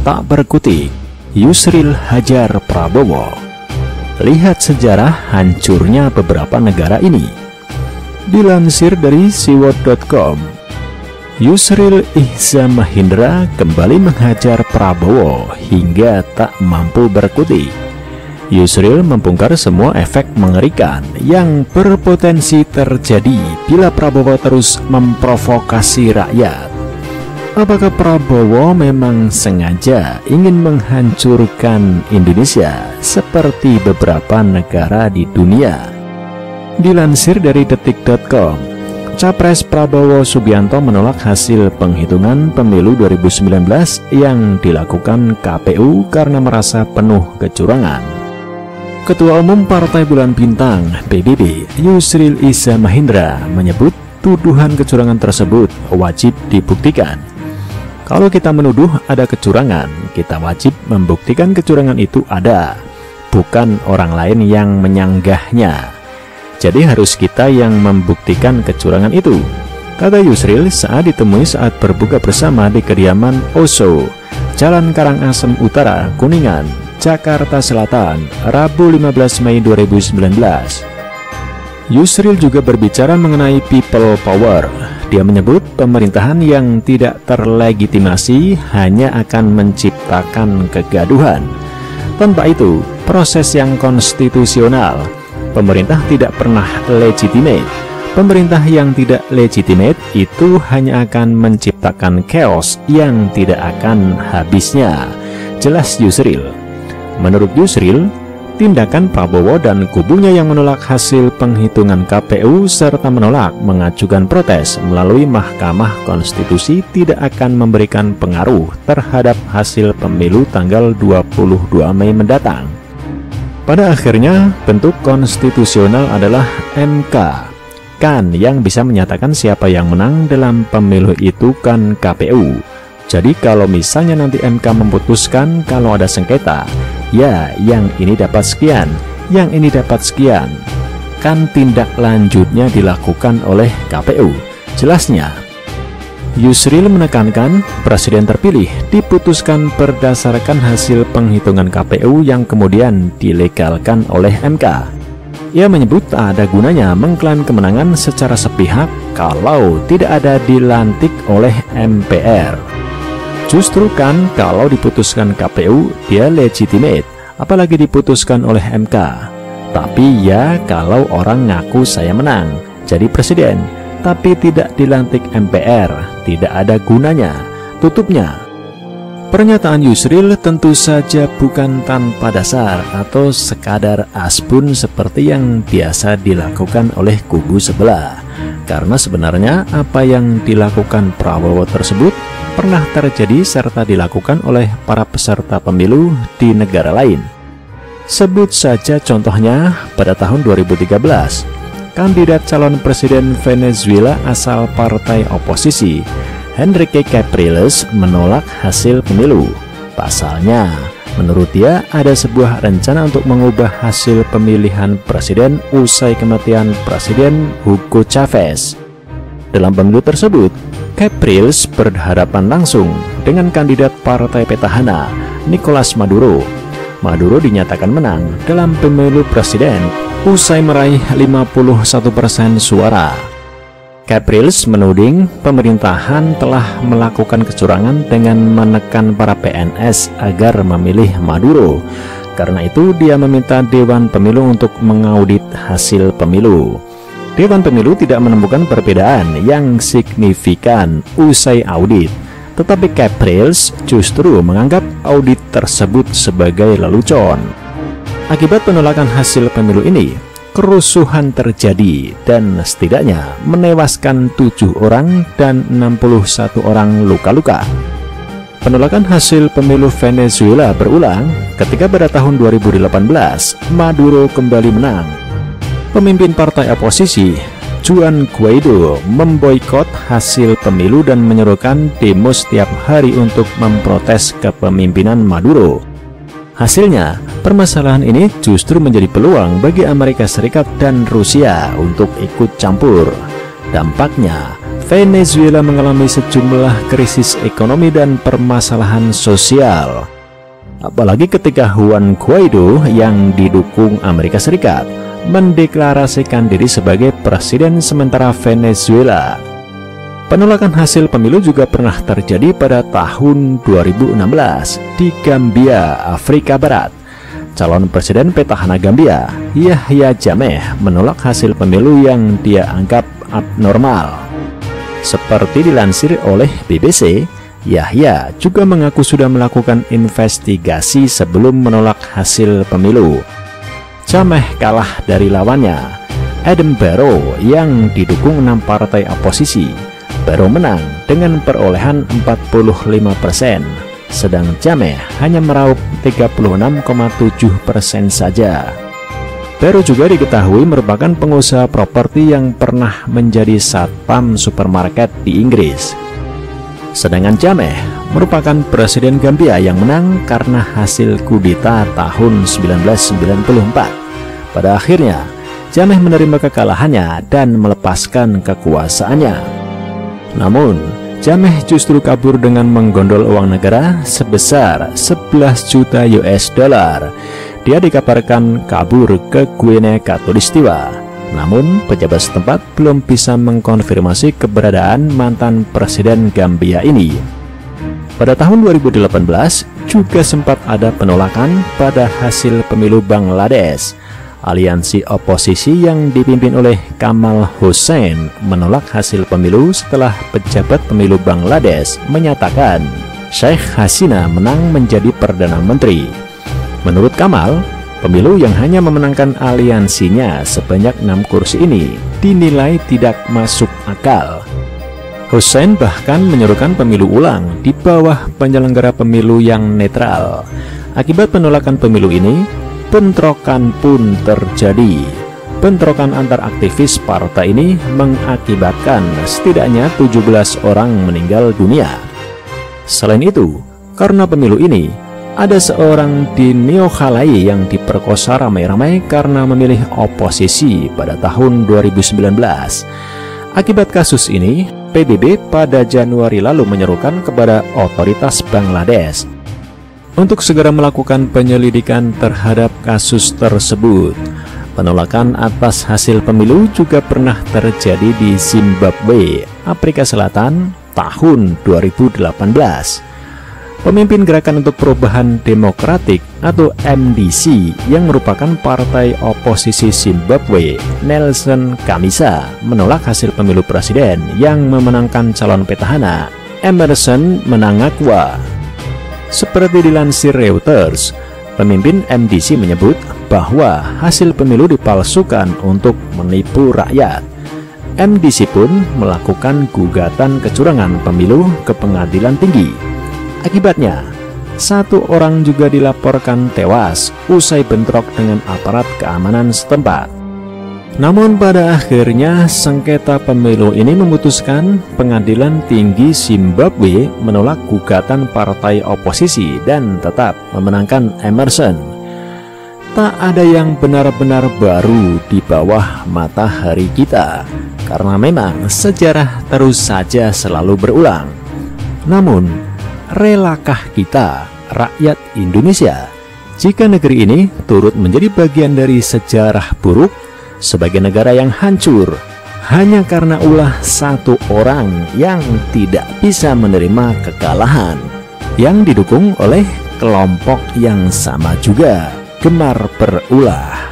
tak berkutik, Yusril hajar Prabowo. Lihat sejarah hancurnya beberapa negara ini. Dilansir dari siwot.com, Yusril Ihza Mahindra kembali menghajar Prabowo hingga tak mampu berkutik. Yusril membongkar semua efek mengerikan yang berpotensi terjadi bila Prabowo terus memprovokasi rakyat. Apakah Prabowo memang sengaja ingin menghancurkan Indonesia seperti beberapa negara di dunia? Dilansir dari detik.com, Capres Prabowo Subianto menolak hasil penghitungan pemilu 2019 yang dilakukan KPU karena merasa penuh kecurangan. Ketua Umum Partai Bulan Bintang PBB Yusril Isa Mahendra menyebut tuduhan kecurangan tersebut wajib dibuktikan. Kalau kita menuduh ada kecurangan, kita wajib membuktikan kecurangan itu ada, bukan orang lain yang menyanggahnya. Jadi harus kita yang membuktikan kecurangan itu. Kata Yusril saat ditemui saat berbuka bersama di kediaman Oso, Jalan Karangasem Utara, Kuningan, Jakarta Selatan, Rabu 15 Mei 2019. Yusril juga berbicara mengenai people power. Dia menyebut pemerintahan yang tidak terlegitimasi hanya akan menciptakan kegaduhan. Tanpa itu, proses yang konstitusional, pemerintah tidak pernah legitimate. Pemerintah yang tidak legitimate itu hanya akan menciptakan chaos yang tidak akan habisnya. Jelas Yusril. Menurut Yusril, tindakan Prabowo dan kubunya yang menolak hasil penghitungan KPU serta menolak mengajukan protes melalui Mahkamah Konstitusi tidak akan memberikan pengaruh terhadap hasil pemilu tanggal 22 Mei mendatang. Pada akhirnya, bentuk konstitusional adalah MK. Kan yang bisa menyatakan siapa yang menang dalam pemilu itu kan KPU. Jadi kalau misalnya nanti MK memutuskan kalau ada sengketa, Ya, yang ini dapat sekian, yang ini dapat sekian. Kan tindak lanjutnya dilakukan oleh KPU. Jelasnya, Yusril menekankan presiden terpilih diputuskan berdasarkan hasil penghitungan KPU yang kemudian dilegalkan oleh MK. Ia menyebut tak ada gunanya mengklaim kemenangan secara sepihak kalau tidak ada dilantik oleh MPR. Justru kan kalau diputuskan KPU dia legitimate, apalagi diputuskan oleh MK. Tapi ya kalau orang ngaku saya menang, jadi presiden, tapi tidak dilantik MPR, tidak ada gunanya. Tutupnya. Pernyataan Yusril tentu saja bukan tanpa dasar atau sekadar asbun seperti yang biasa dilakukan oleh kubu sebelah. Karena sebenarnya apa yang dilakukan Prabowo tersebut pernah terjadi serta dilakukan oleh para peserta pemilu di negara lain. Sebut saja contohnya pada tahun 2013, kandidat calon presiden Venezuela asal partai oposisi, Henrique Capriles menolak hasil pemilu. Pasalnya, menurut dia ada sebuah rencana untuk mengubah hasil pemilihan presiden usai kematian Presiden Hugo Chavez. Dalam pemilu tersebut, Capriles berhadapan langsung dengan kandidat partai petahana, Nicolas Maduro. Maduro dinyatakan menang dalam pemilu presiden usai meraih 51% suara. Capriles menuding pemerintahan telah melakukan kecurangan dengan menekan para PNS agar memilih Maduro. Karena itu dia meminta Dewan Pemilu untuk mengaudit hasil pemilu. Dewan Pemilu tidak menemukan perbedaan yang signifikan usai audit, tetapi Capriles justru menganggap audit tersebut sebagai lelucon. Akibat penolakan hasil pemilu ini, kerusuhan terjadi dan setidaknya menewaskan tujuh orang dan 61 orang luka-luka. Penolakan hasil pemilu Venezuela berulang ketika pada tahun 2018 Maduro kembali menang Pemimpin partai oposisi, Juan Guaido, memboikot hasil pemilu dan menyerukan demo setiap hari untuk memprotes kepemimpinan Maduro. Hasilnya, permasalahan ini justru menjadi peluang bagi Amerika Serikat dan Rusia untuk ikut campur. Dampaknya, Venezuela mengalami sejumlah krisis ekonomi dan permasalahan sosial. Apalagi ketika Juan Guaido yang didukung Amerika Serikat mendeklarasikan diri sebagai presiden sementara Venezuela. Penolakan hasil pemilu juga pernah terjadi pada tahun 2016 di Gambia, Afrika Barat. Calon Presiden petahana Gambia, Yahya Jammeh, menolak hasil pemilu yang dia anggap abnormal. Seperti dilansir oleh BBC, Yahya juga mengaku sudah melakukan investigasi sebelum menolak hasil pemilu. Jameh kalah dari lawannya, Adam Barrow yang didukung enam partai oposisi. Barrow menang dengan perolehan 45%, sedang Jameh hanya meraup 36,7% saja. Barrow juga diketahui merupakan pengusaha properti yang pernah menjadi satpam supermarket di Inggris. Sedangkan Jameh merupakan presiden Gambia yang menang karena hasil kudeta tahun 1994. Pada akhirnya, Jameh menerima kekalahannya dan melepaskan kekuasaannya. Namun, Jameh justru kabur dengan menggondol uang negara sebesar 11 juta US dollar. Dia dikabarkan kabur ke Guinea Katulistiwa. Namun, pejabat setempat belum bisa mengkonfirmasi keberadaan mantan presiden Gambia ini. Pada tahun 2018, juga sempat ada penolakan pada hasil pemilu Bangladesh Aliansi oposisi yang dipimpin oleh Kamal Hussein menolak hasil pemilu setelah pejabat pemilu Bangladesh menyatakan Sheikh Hasina menang menjadi Perdana Menteri. Menurut Kamal, pemilu yang hanya memenangkan aliansinya sebanyak enam kursi ini dinilai tidak masuk akal. Hussein bahkan menyerukan pemilu ulang di bawah penyelenggara pemilu yang netral. Akibat penolakan pemilu ini, bentrokan pun terjadi. Bentrokan antar aktivis partai ini mengakibatkan setidaknya 17 orang meninggal dunia. Selain itu, karena pemilu ini, ada seorang di Neokhalai yang diperkosa ramai-ramai karena memilih oposisi pada tahun 2019. Akibat kasus ini, PBB pada Januari lalu menyerukan kepada otoritas Bangladesh untuk segera melakukan penyelidikan terhadap kasus tersebut. Penolakan atas hasil pemilu juga pernah terjadi di Zimbabwe, Afrika Selatan tahun 2018. Pemimpin Gerakan untuk Perubahan Demokratik atau MDC yang merupakan partai oposisi Zimbabwe, Nelson Kamisa, menolak hasil pemilu presiden yang memenangkan calon petahana Emerson Mnangagwa seperti dilansir Reuters, pemimpin MDC menyebut bahwa hasil pemilu dipalsukan untuk menipu rakyat. MDC pun melakukan gugatan kecurangan pemilu ke pengadilan tinggi. Akibatnya, satu orang juga dilaporkan tewas usai bentrok dengan aparat keamanan setempat. Namun pada akhirnya sengketa pemilu ini memutuskan pengadilan tinggi Zimbabwe menolak gugatan partai oposisi dan tetap memenangkan Emerson. Tak ada yang benar-benar baru di bawah matahari kita karena memang sejarah terus saja selalu berulang. Namun, relakah kita, rakyat Indonesia, jika negeri ini turut menjadi bagian dari sejarah buruk sebagai negara yang hancur hanya karena ulah satu orang yang tidak bisa menerima kekalahan yang didukung oleh kelompok yang sama juga gemar berulah.